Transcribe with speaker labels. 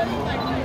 Speaker 1: Everybody like